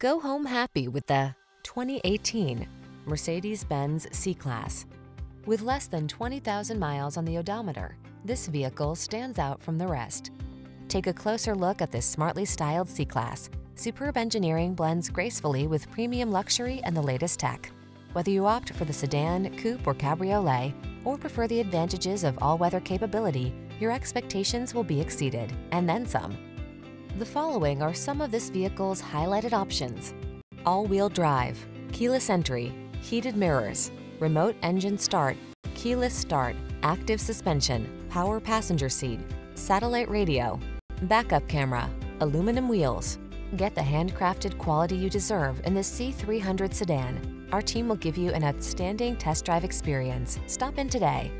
Go home happy with the 2018 Mercedes-Benz C-Class. With less than 20,000 miles on the odometer, this vehicle stands out from the rest. Take a closer look at this smartly styled C-Class. Superb engineering blends gracefully with premium luxury and the latest tech. Whether you opt for the sedan, coupe, or cabriolet, or prefer the advantages of all-weather capability, your expectations will be exceeded, and then some. The following are some of this vehicle's highlighted options. All-wheel drive, keyless entry, heated mirrors, remote engine start, keyless start, active suspension, power passenger seat, satellite radio, backup camera, aluminum wheels. Get the handcrafted quality you deserve in the C300 sedan. Our team will give you an outstanding test drive experience. Stop in today.